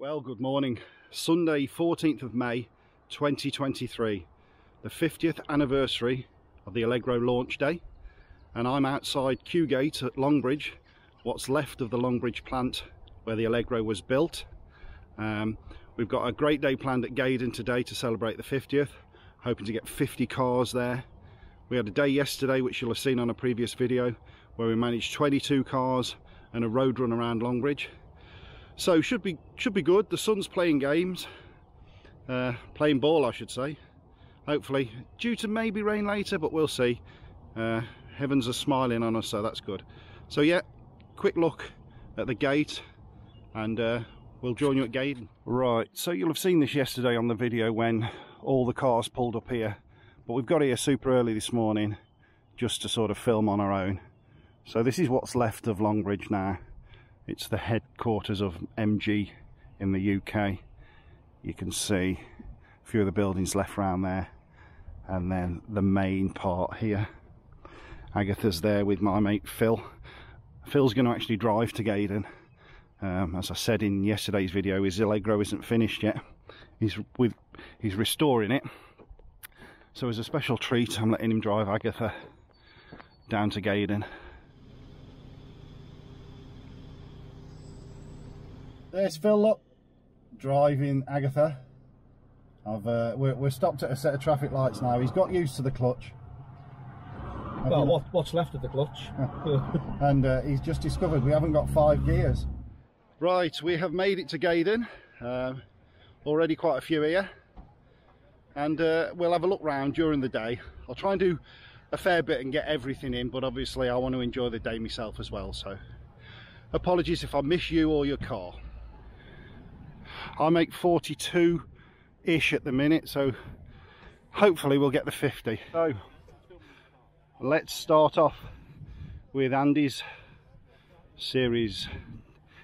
Well, good morning. Sunday, 14th of May 2023, the 50th anniversary of the Allegro launch day. And I'm outside Q Gate at Longbridge, what's left of the Longbridge plant where the Allegro was built. Um, we've got a great day planned at Gaydon today to celebrate the 50th, hoping to get 50 cars there. We had a day yesterday, which you'll have seen on a previous video, where we managed 22 cars and a road run around Longbridge. So should be should be good. The sun's playing games, uh, playing ball, I should say. Hopefully, due to maybe rain later, but we'll see. Uh, heavens are smiling on us, so that's good. So yeah, quick look at the gate, and uh, we'll join you at Gaydon. Right. So you'll have seen this yesterday on the video when all the cars pulled up here, but we've got here super early this morning just to sort of film on our own. So this is what's left of Longbridge now. It's the headquarters of MG in the UK. You can see a few of the buildings left around there and then the main part here. Agatha's there with my mate Phil. Phil's going to actually drive to Gaydon. Um, as I said in yesterday's video, his Allegro isn't finished yet. He's with he's restoring it. So as a special treat, I'm letting him drive Agatha down to Gaydon There's Phil, look, driving Agatha. I've uh, we're, we're, stopped at a set of traffic lights now. He's got used to the clutch. well, what, what's left of the clutch? and uh, he's just discovered we haven't got five gears. Right, we have made it to Gaydon. Uh, already quite a few here. And uh, we'll have a look round during the day. I'll try and do a fair bit and get everything in, but obviously I want to enjoy the day myself as well. So apologies if I miss you or your car. I make 42 ish at the minute so hopefully we'll get the 50 so let's start off with Andy's series.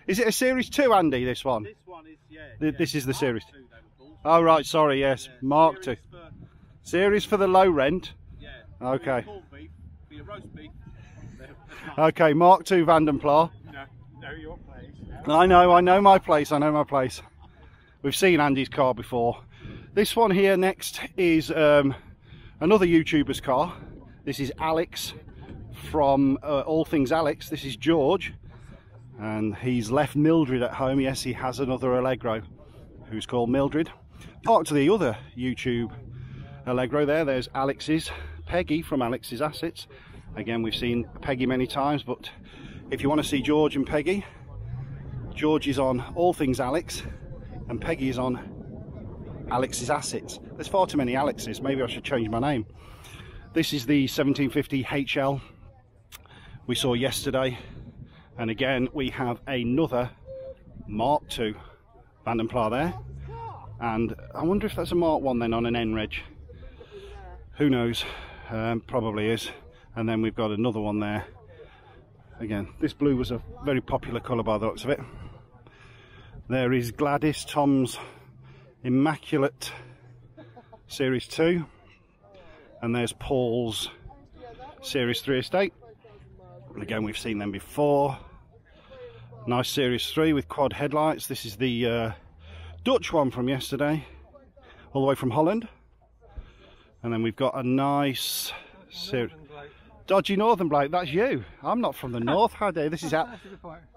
Is it a series 2 Andy this one? This one is yeah, the, yeah this is the Mark series. two, oh right sorry yes yeah, Mark series 2 for, series for the low rent. Yeah. Okay. Beef, for your roast beef. Okay Mark 2 Vanden Plas no, know your place I know I know my place I know my place We've seen Andy's car before. This one here next is um, another YouTuber's car. This is Alex from uh, All Things Alex. This is George. And he's left Mildred at home. Yes, he has another Allegro who's called Mildred. Part to the other YouTube Allegro there. There's Alex's, Peggy from Alex's Assets. Again, we've seen Peggy many times, but if you want to see George and Peggy, George is on All Things Alex and Peggy's on Alex's Assets. There's far too many Alexes, maybe I should change my name. This is the 1750 HL we saw yesterday and again we have another Mark II Vanden Plas there and I wonder if that's a Mark 1 then on an N-Reg. Who knows, um, probably is. And then we've got another one there. Again, this blue was a very popular colour by the looks of it. There is Gladys Tom's Immaculate Series 2 and there's Paul's Series 3 estate. Again, we've seen them before. Nice Series 3 with quad headlights. This is the uh, Dutch one from yesterday, all the way from Holland. And then we've got a nice series. Dodgy Northern Bloke, that's you. I'm not from the north, Haddy. This is Al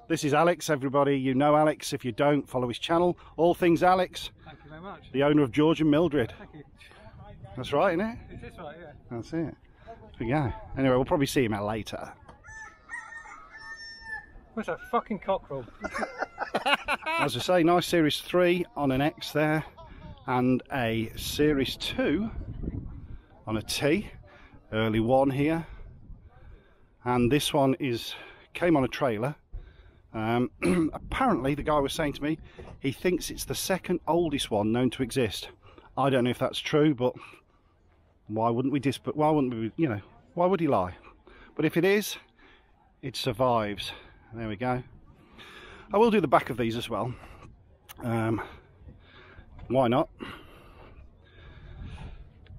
this is Alex, everybody. You know Alex. If you don't, follow his channel. All Things Alex. Thank you very much. The owner of George and Mildred. Thank you. That's right, isn't it? It is this right, yeah. That's it. Yeah. Anyway, we'll probably see him out later. What's a fucking cockerel? As I say, nice Series 3 on an X there. And a Series 2 on a T. Early one here and this one is came on a trailer. Um, apparently the guy was saying to me he thinks it's the second oldest one known to exist. I don't know if that's true but why wouldn't we disp why wouldn't we you know why would he lie? But if it is it survives. There we go. I will do the back of these as well. Um, why not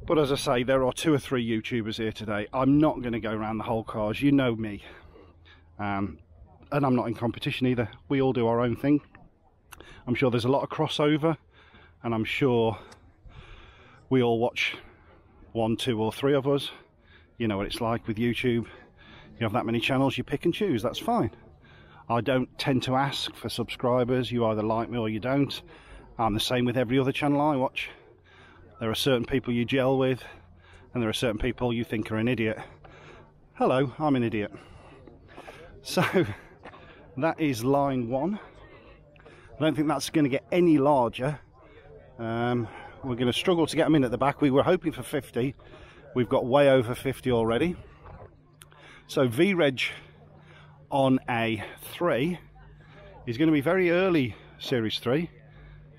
but as I say, there are two or three YouTubers here today. I'm not going to go around the whole cars. You know me. Um, and I'm not in competition either. We all do our own thing. I'm sure there's a lot of crossover, and I'm sure we all watch one, two, or three of us. You know what it's like with YouTube. You have that many channels, you pick and choose, that's fine. I don't tend to ask for subscribers, you either like me or you don't. I'm the same with every other channel I watch. There are certain people you gel with, and there are certain people you think are an idiot. Hello, I'm an idiot. So, that is line one. I don't think that's going to get any larger. Um, we're going to struggle to get them in at the back. We were hoping for 50. We've got way over 50 already. So V-Reg on a 3 is going to be very early Series 3.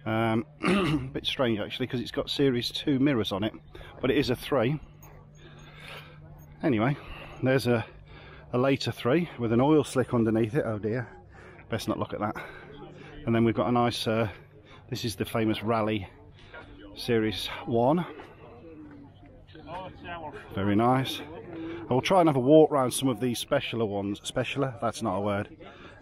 Um, a bit strange actually because it's got Series 2 mirrors on it, but it is a 3. Anyway, there's a, a later 3 with an oil slick underneath it. Oh dear, best not look at that. And then we've got a nice, uh, this is the famous Rally Series 1. Very nice. I will try and have a walk around some of these specialer ones. Specialer? That's not a word.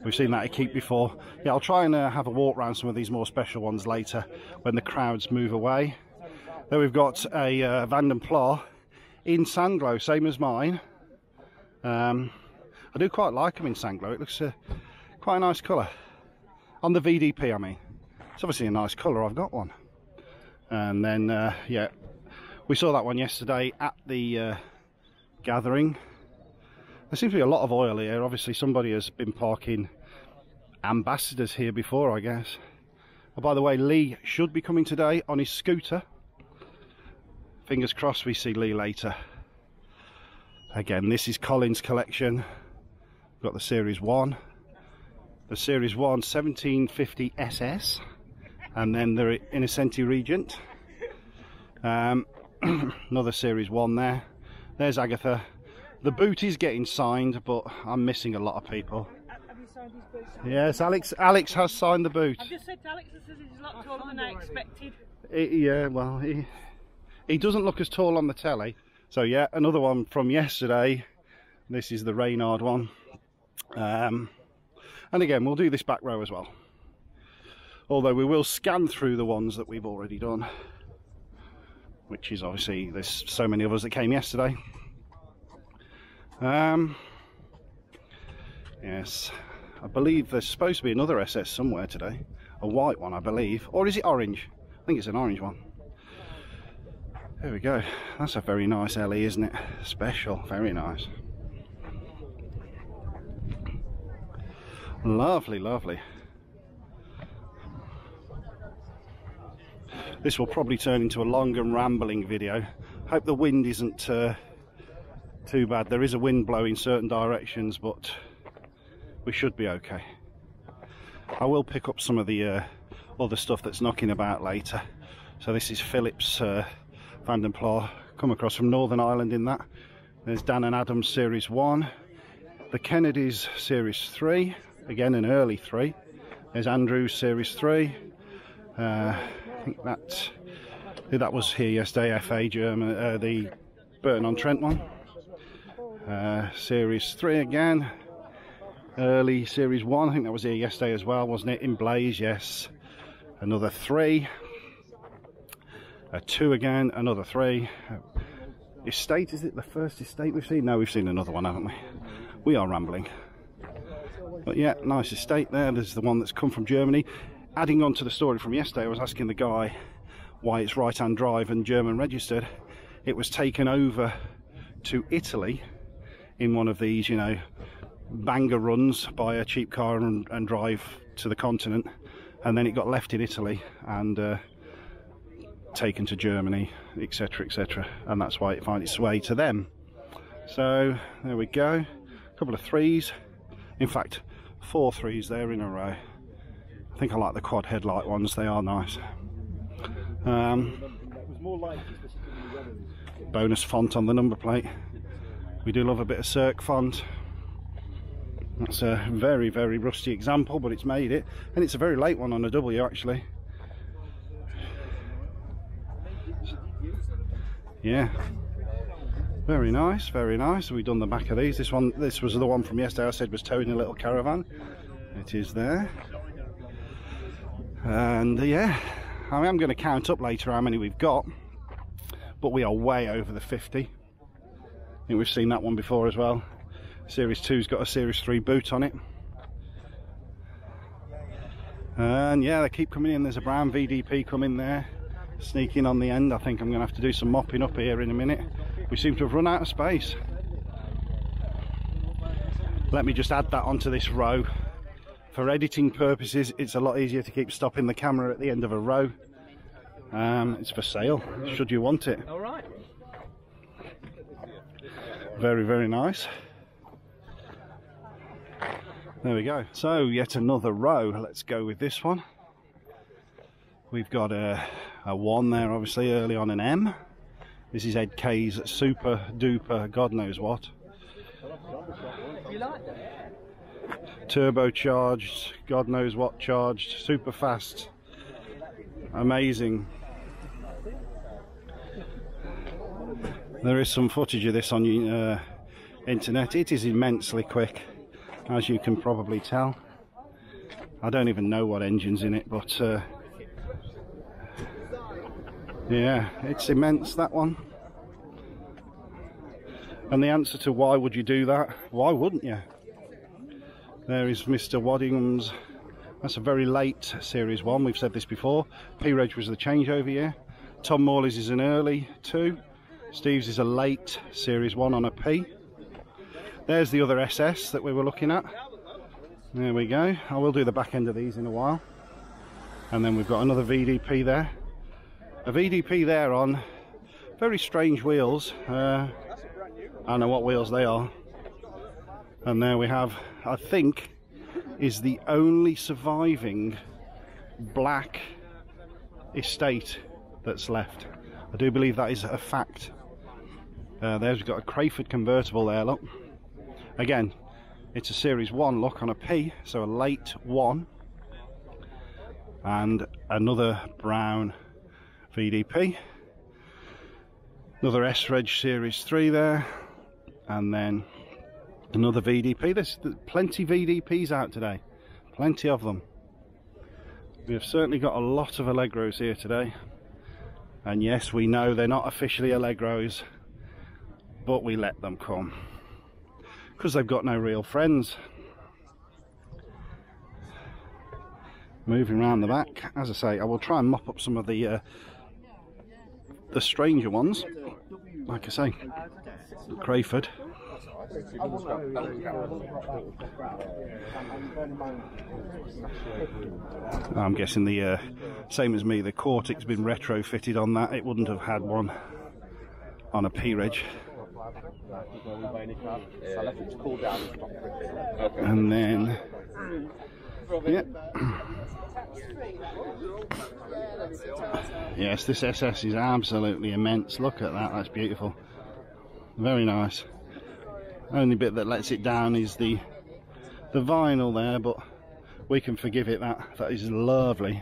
We've seen that at Keep before. Yeah, I'll try and uh, have a walk around some of these more special ones later when the crowds move away. Then we've got a uh, Vanden Plas in Sandglow, same as mine. Um, I do quite like them in Sandglow. It looks uh, quite a nice colour. On the VDP, I mean. It's obviously a nice colour. I've got one. And then, uh, yeah, we saw that one yesterday at the uh, gathering. There seems to be a lot of oil here. Obviously, somebody has been parking ambassadors here before, I guess. Oh, by the way, Lee should be coming today on his scooter. Fingers crossed we see Lee later. Again, this is Collins' collection. We've got the Series 1. The Series 1 1750 SS. And then the Innocenti Regent. Um, another Series 1 there. There's Agatha. The boot is getting signed, but I'm missing a lot of people. Signed his boots? Yes, Alex. Alex has signed the boot. I've just said to Alex, this is he's a lot taller than I expected. He- yeah, well, he, he doesn't look as tall on the telly. So yeah, another one from yesterday. This is the Reynard one. Um, and again, we'll do this back row as well. Although we will scan through the ones that we've already done. Which is obviously, there's so many of us that came yesterday. Um, yes, I believe there's supposed to be another SS somewhere today. A white one, I believe. Or is it orange? I think it's an orange one. There we go. That's a very nice LE, isn't it? Special. Very nice. Lovely, lovely. This will probably turn into a long and rambling video. Hope the wind isn't uh, too bad. There is a wind blowing certain directions, but we should be okay. I will pick up some of the uh, other stuff that's knocking about later. So this is Phillips uh, Vanden Plas, come across from Northern Ireland in that. There's Dan and Adams Series 1. The Kennedys Series 3, again an early 3. There's Andrews Series 3. Uh, I think that, that was here yesterday, FA German, uh, the Burton on Trent one. Uh, series 3 again. Early Series 1, I think that was here yesterday as well, wasn't it? In Blaze, yes. Another 3 a two again, another three. Estate, is it the first estate we've seen? No, we've seen another one, haven't we? We are rambling. But yeah, nice estate there. There's the one that's come from Germany. Adding on to the story from yesterday, I was asking the guy why it's right hand drive and German registered. It was taken over to Italy in one of these, you know, banger runs by a cheap car and, and drive to the continent. And then it got left in Italy and uh, taken to Germany, etc., etc., and that's why it finds its way to them. So there we go, a couple of threes, in fact, four threes there in a row. I think I like the quad headlight ones; they are nice. Um, bonus font on the number plate. We do love a bit of Cirque font. That's a very, very rusty example, but it's made it, and it's a very late one on a W actually. yeah. Very nice very nice. We've done the back of these. This one this was the one from yesterday. I said was towing a little caravan. It is there. And uh, yeah, I am going to count up later how many we've got, but we are way over the 50. I think we've seen that one before as well. Series 2's got a Series 3 boot on it. And yeah, they keep coming in. There's a brown VDP coming there, sneaking on the end. I think I'm going to have to do some mopping up here in a minute. We seem to have run out of space. Let me just add that onto this row. For editing purposes, it's a lot easier to keep stopping the camera at the end of a row. Um, it's for sale, should you want it. All right. Very, very nice. There we go. So, yet another row. Let's go with this one. We've got a, a 1 there, obviously, early on an M. This is Ed K's super duper, God knows what. Turbocharged, God knows what charged, super fast, amazing. There is some footage of this on the uh, internet. It is immensely quick, as you can probably tell. I don't even know what engine's in it, but uh, yeah, it's immense that one. And the answer to why would you do that? Why wouldn't you? There is Mr. Waddingham's. That's a very late Series 1. We've said this before. P-Reg was the changeover year. Tom Morley's is an early 2. Steve's is a late Series 1 on a P. There's the other SS that we were looking at. There we go. I will do the back end of these in a while. And then we've got another VDP there. A VDP there on very strange wheels. Uh, I don't know what wheels they are. And there we have, I think, is the only surviving black estate that's left. I do believe that is a fact. Uh, there's got a Crayford convertible there, look. Again, it's a Series 1 look on a P, so a late 1. And another brown VDP. Another S-Reg Series 3 there. And then another VDP. There's plenty VDPs out today. Plenty of them. We have certainly got a lot of Allegros here today. And yes, we know they're not officially Allegros, but we let them come. Because they've got no real friends. Moving around the back, as I say, I will try and mop up some of the uh, the stranger ones. Like I say, Crayford. I'm guessing the uh, same as me, the Quartic's been retrofitted on that. It wouldn't have had one on a P-Reg. And then, yeah. Yes, this SS is absolutely immense. Look at that, that's beautiful. Very nice. Only bit that lets it down is the the vinyl there, but we can forgive it. That that is lovely.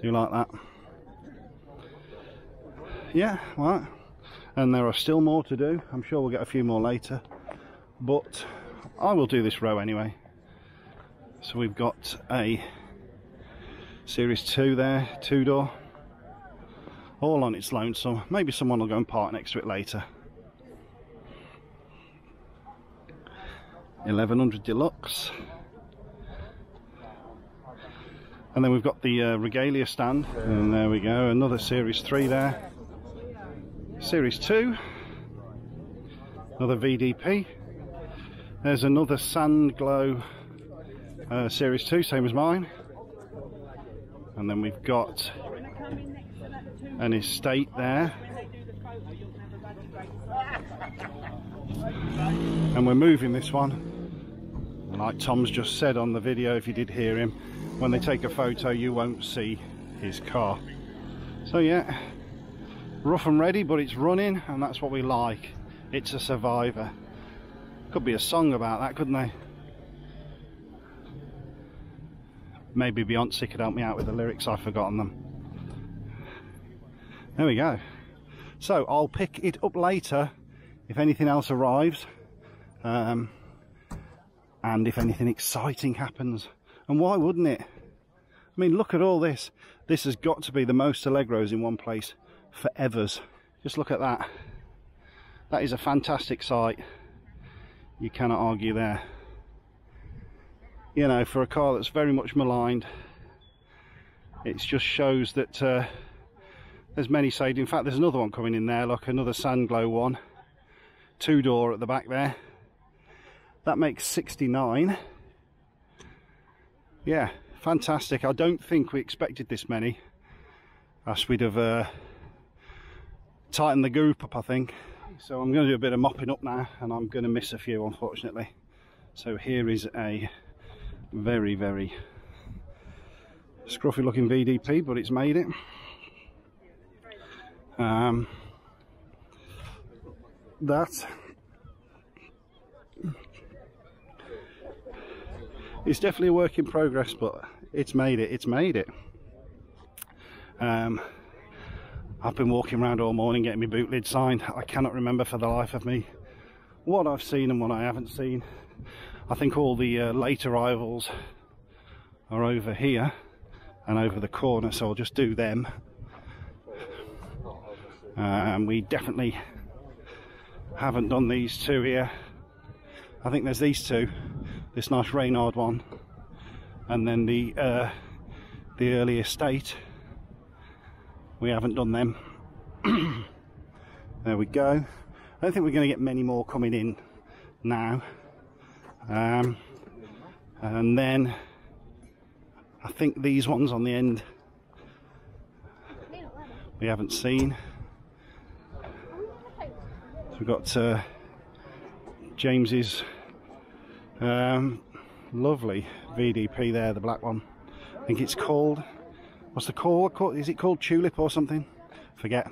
Do you like that? Yeah, right. And there are still more to do. I'm sure we'll get a few more later, but I will do this row anyway. So we've got a Series 2 there, two door, all on its lonesome. Maybe someone will go and park next to it later. 1100 Deluxe. And then we've got the uh, Regalia stand, and there we go, another Series 3 there. Series 2, another VDP. There's another Sand Glow uh, Series 2, same as mine. And then we've got an estate there. And we're moving this one like Tom's just said on the video if you did hear him when they take a photo you won't see his car so yeah rough and ready but it's running and that's what we like. It's a survivor. Could be a song about that couldn't they? Maybe Beyonce could help me out with the lyrics I've forgotten them. There we go. So I'll pick it up later if anything else arrives um, and if anything exciting happens. And why wouldn't it? I mean, look at all this. This has got to be the most Allegros in one place forevers. Just look at that. That is a fantastic sight. You cannot argue there. You know, for a car that's very much maligned, it just shows that uh, there's many saved. In fact, there's another one coming in there. Look, another Sandglow one. Two door at the back there. That makes 69. Yeah, fantastic. I don't think we expected this many. As we'd have uh, tightened the group up, I think. So I'm going to do a bit of mopping up now, and I'm going to miss a few, unfortunately. So here is a very, very scruffy looking VDP, but it's made it. Um, that it's definitely a work in progress, but it's made it. It's made it. Um, I've been walking around all morning getting my boot lid signed. I cannot remember for the life of me what I've seen and what I haven't seen. I think all the uh, late arrivals are over here and over the corner, so I'll just do them. Um, we definitely haven't done these two here. I think there's these two, this nice Reynard one, and then the uh, the early estate. We haven't done them. there we go. I don't think we're going to get many more coming in now. Um, and then I think these ones on the end we haven't seen. So we've got uh, James's um, lovely VDP there, the black one. I think it's called, what's the call? Is it called Tulip or something? Forget.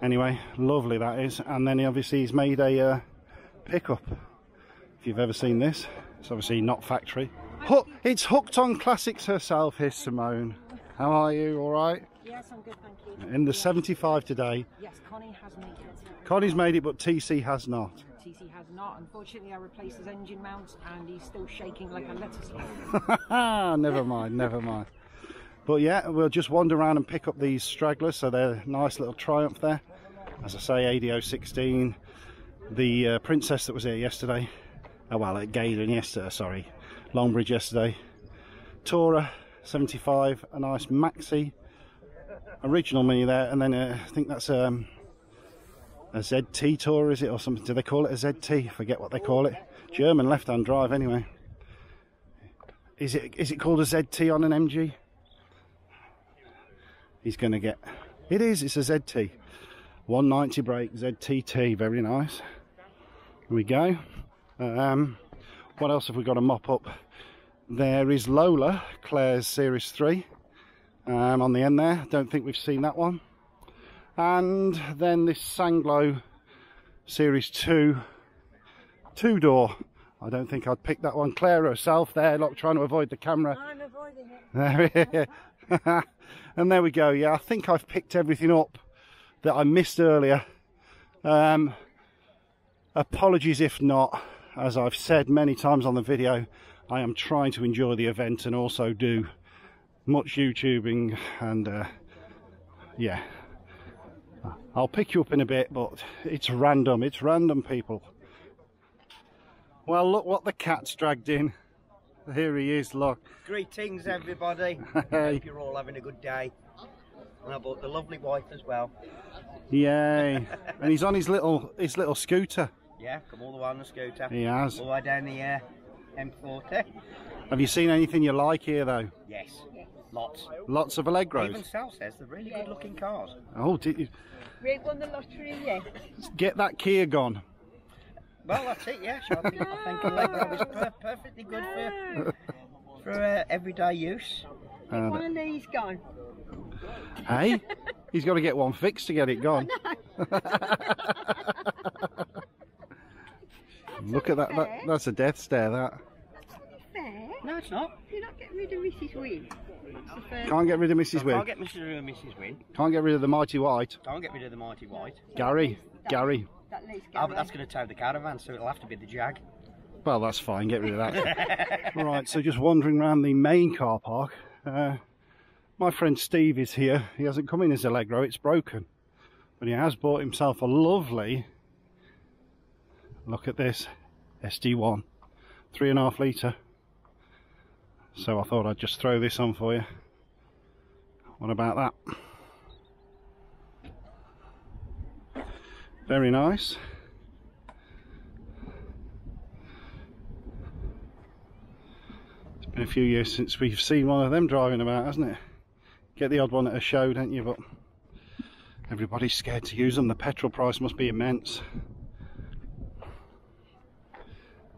Anyway, lovely that is. And then he obviously he's made a uh, pickup. If you've ever seen this, it's obviously not factory. Hook, it's hooked on classics herself. Here's Simone. How are you? All right? Yes, I'm good, thank you. In the 75 today. Yes, Connie has made it. Connie's made it, but TC has not. TC has not. Unfortunately, I replaced his engine mount and he's still shaking like a lettuce never mind, never mind. But yeah, we'll just wander around and pick up these stragglers. So they're a nice little Triumph there. As I say, ADO 16. The uh, Princess that was here yesterday. Oh well, at Gaydon yesterday, sorry. Longbridge yesterday. Tora 75, a nice Maxi. Original Mini there, and then uh, I think that's um, a ZT Tour, is it, or something? Do they call it a ZT? Forget what they call it. German left-hand drive, anyway. Is it is it called a ZT on an MG? He's going to get. It is. It's a ZT. 190 brake ZTT. Very nice. Here we go. Um, what else have we got to mop up? There is Lola, Claire's Series 3 um, on the end there. Don't think we've seen that one. And then this Sandglow Series 2 two door. I don't think I'd pick that one. Claire herself there, like trying to avoid the camera. I'm avoiding it. And there we go. Yeah, I think I've picked everything up that I missed earlier. Um, apologies if not. As I've said many times on the video, I am trying to enjoy the event and also do much YouTubing and uh, yeah. I'll pick you up in a bit, but it's random. It's random, people. Well, look what the cat's dragged in. Here he is, look. Greetings, everybody. Hey. Hope you're all having a good day. And I bought the lovely wife as well. Yay. and he's on his little his little scooter. Yeah, come all the way on the scooter. He has. All the way down the uh, M40. Have you seen anything you like here though? Yes, lots. Lots of Allegros. Even Allegros. Sal says they're really good looking cars. Oh, did you We won the lottery yet. get that Kia gone? Well, that's it, yeah. So I think, I think Allegro is per- perfectly good for, for uh, everyday use. Uh, One of these gone. hey, he's got to get one fixed to get it gone. Look at that, that. That's a death stare. That Fair. No, it's not. You're not getting rid of Mrs. Wynne. That's the first. can't get rid of Mrs. Can't Wynn. get Mrs. and Mrs. Win. Can't get rid of the mighty white. Can't get rid of the mighty white. Gary, Gary. That leaves Oh, but that's going to tow the caravan, so it'll have to be the Jag. Well, that's fine. Get rid of that. All right. So just wandering around the main car park. Uh, my friend Steve is here. He hasn't come in his Allegro, it's broken. But he has bought himself a lovely, look at this, SD1, three and a half litre. So I thought I'd just throw this on for you. What about that? Very nice. It's been a few years since we've seen one of them driving about, hasn't it? Get the odd one at a show, don't you? But everybody's scared to use them. The petrol price must be immense.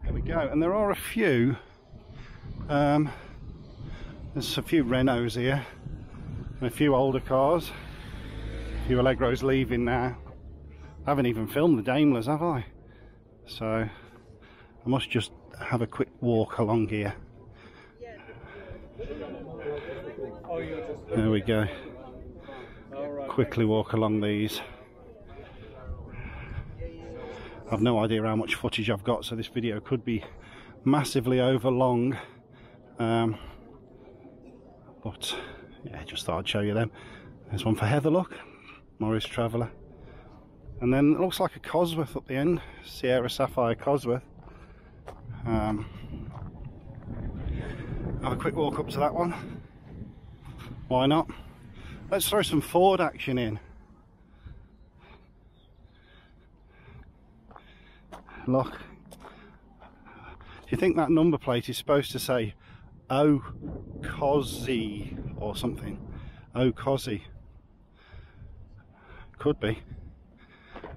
There we go. And there are a few. Um, there's a few Renaults here. And a few older cars. A few Allegros leaving now. I haven't even filmed the Daimlers, have I? So I must just have a quick walk along here. There we go. Quickly walk along these. I've no idea how much footage I've got, so this video could be massively over long. Um, but yeah, just thought I'd show you them. There's one for Heather, look. Morris Traveller. And then it looks like a Cosworth at the end. Sierra Sapphire Cosworth. Um, have a quick walk up to that one. Why not? Let's throw some Ford action in. Look. Do you think that number plate is supposed to say O Cosy or something? O Cosy. Could be.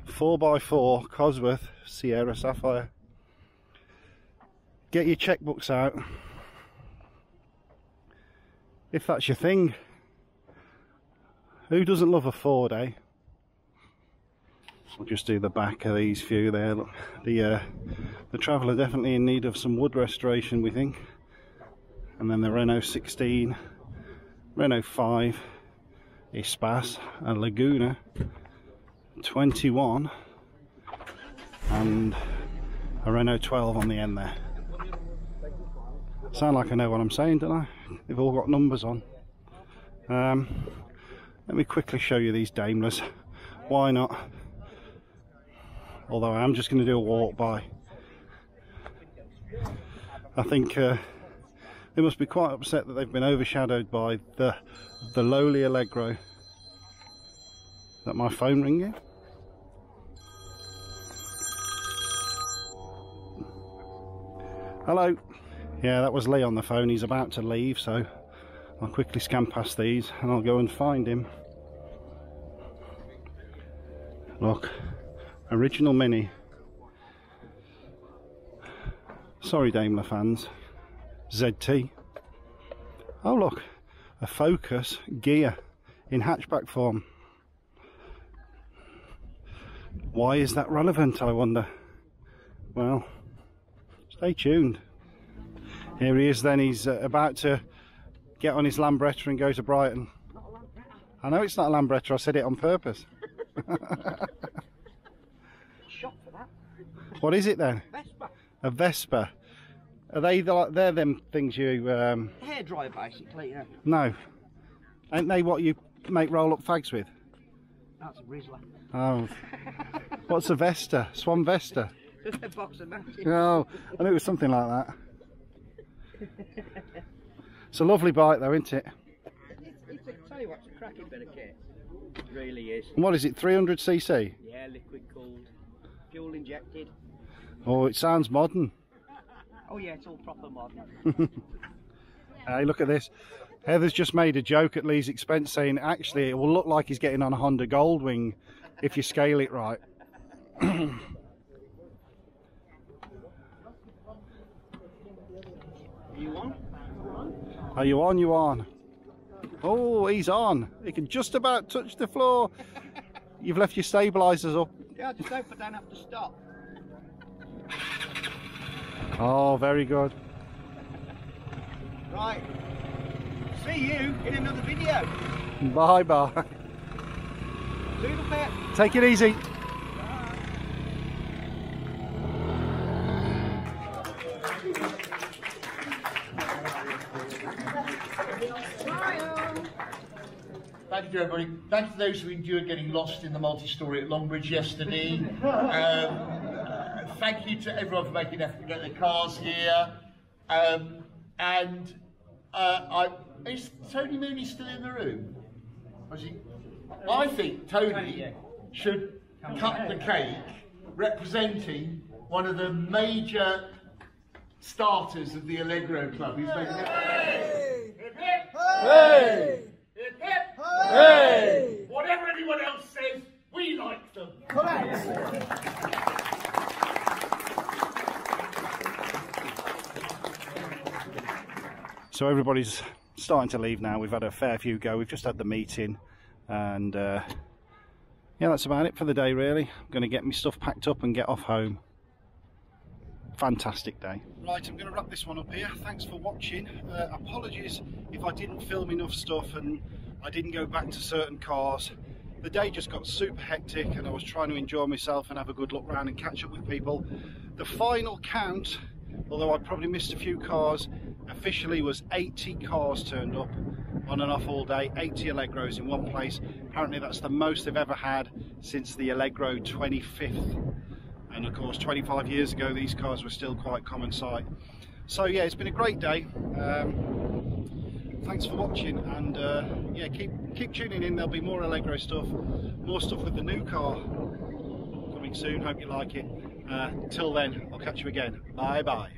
4x4 Cosworth Sierra Sapphire. Get your checkbooks out. If that's your thing. Who doesn't love a Ford, eh? We'll just do the back of these few there. The uh, the Traveller definitely in need of some wood restoration, we think. And then the Renault 16, Renault 5, Espace, and Laguna 21, and a Renault 12 on the end there. Sound like I know what I'm saying, don't I? They've all got numbers on. Um, let me quickly show you these Daimlers. Why not? Although I am just going to do a walk by. I think uh, they must be quite upset that they've been overshadowed by the the lowly Allegro. Is that my phone ringing? Hello. Yeah, that was Lee on the phone. He's about to leave, so I'll quickly scan past these and I'll go and find him. Look, original Mini. Sorry, Daimler fans. ZT. Oh, look, a Focus gear in hatchback form. Why is that relevant, I wonder? Well, stay tuned. Here he is then, he's uh, about to get on his Lambretta and go to Brighton. I know it's not a Lambretta, I said it on purpose. For that. What is it then? Vespa. A Vespa. Are they the, they're them things you um, Hair dryer, basically, yeah. no. Ain't they what you make roll up fags with? That's a Rizla. Oh. What's a Vesta? Swan Vesta? A box of matches. Oh, I knew it was something like that. It's a lovely bike though, isn't it? It's, it's a, tell you what, it's a cracking bit of kit. It really is. And what is it, 300cc? Yeah, liquid cooled, fuel injected. Oh, it sounds modern. Oh yeah, it's all proper modern. Hey, look at this. Heather's just made a joke at Lee's expense saying actually it will look like he's getting on a Honda Goldwing if you scale it right. you on? Are you on? You on? Oh, he's on. He can just about touch the floor. You've left your stabilisers up. Yeah, just hope I don't have to stop. Oh, very good. Right. See you in another video. Bye bye. Take it easy. Thank you, everybody. Thank you to those who endured getting lost in the multi-story at Longbridge yesterday. Um, uh, thank you to everyone for making an effort to get their cars here. Um, and uh, I, is Tony Mooney still in the room? Was he? I think Tony should cut the cake representing one of the major starters of the Allegro Club. He's making Hip, hip! Hey! Hip, hip! Hey! Whatever anyone else says, we like them. So everybody's starting to leave now. We've had a fair few go. We've just had the meeting, and uh, yeah, that's about it for the day. Really, I'm going to get my stuff packed up and get off home. Fantastic day. Right, I'm going to wrap this one up here. Thanks for watching. Uh, apologies if I didn't film enough stuff and I didn't go back to certain cars. The day just got super hectic and I was trying to enjoy myself and have a good look around and catch up with people. The final count, although I probably missed a few cars, officially was 80 cars turned up on and off all day, 80 Allegros in one place. Apparently that's the most they've ever had since the Allegro 25th. And of course 25 years ago these cars were still quite common sight. So yeah, it's been a great day. Um, thanks for watching and uh, yeah, keep keep tuning in. There'll be more Allegro stuff, more stuff with the new car coming soon. Hope you like it. Uh, till then, I'll catch you again. Bye bye.